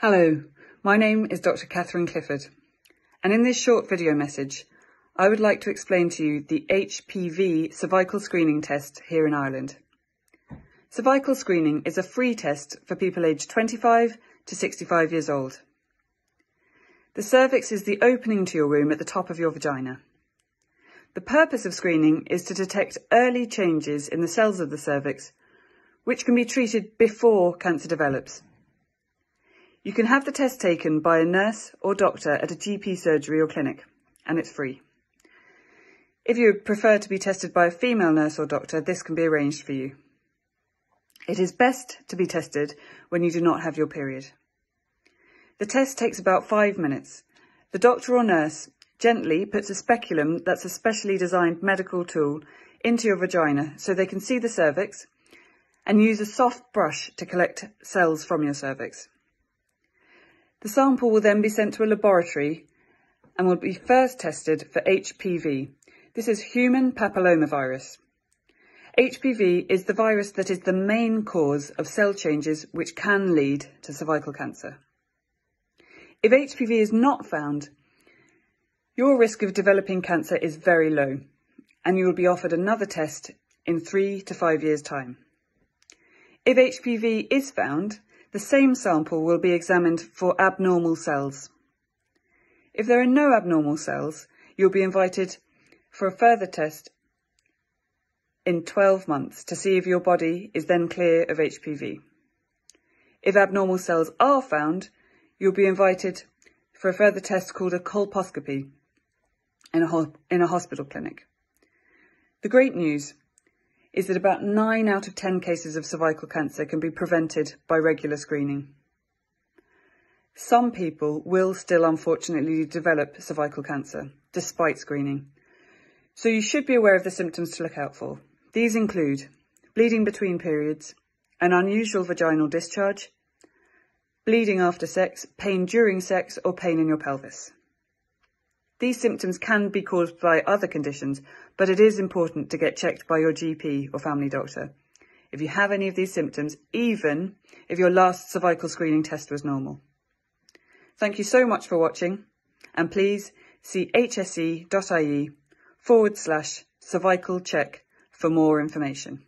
Hello, my name is Dr Catherine Clifford and in this short video message I would like to explain to you the HPV cervical screening test here in Ireland. Cervical screening is a free test for people aged 25 to 65 years old. The cervix is the opening to your womb at the top of your vagina. The purpose of screening is to detect early changes in the cells of the cervix, which can be treated before cancer develops. You can have the test taken by a nurse or doctor at a GP surgery or clinic, and it's free. If you prefer to be tested by a female nurse or doctor, this can be arranged for you. It is best to be tested when you do not have your period. The test takes about five minutes. The doctor or nurse gently puts a speculum, that's a specially designed medical tool, into your vagina so they can see the cervix and use a soft brush to collect cells from your cervix. The sample will then be sent to a laboratory and will be first tested for HPV. This is human papillomavirus. HPV is the virus that is the main cause of cell changes which can lead to cervical cancer. If HPV is not found, your risk of developing cancer is very low and you will be offered another test in three to five years' time. If HPV is found, the same sample will be examined for abnormal cells. If there are no abnormal cells, you'll be invited for a further test in 12 months to see if your body is then clear of HPV. If abnormal cells are found, you'll be invited for a further test called a colposcopy in a, in a hospital clinic. The great news is that about 9 out of 10 cases of cervical cancer can be prevented by regular screening. Some people will still unfortunately develop cervical cancer, despite screening. So you should be aware of the symptoms to look out for. These include bleeding between periods, an unusual vaginal discharge, bleeding after sex, pain during sex, or pain in your pelvis. These symptoms can be caused by other conditions, but it is important to get checked by your GP or family doctor if you have any of these symptoms, even if your last cervical screening test was normal. Thank you so much for watching, and please see hse.ie forward slash cervical check for more information.